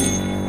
you